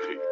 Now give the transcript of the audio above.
terrific.